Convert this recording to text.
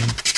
Mhm.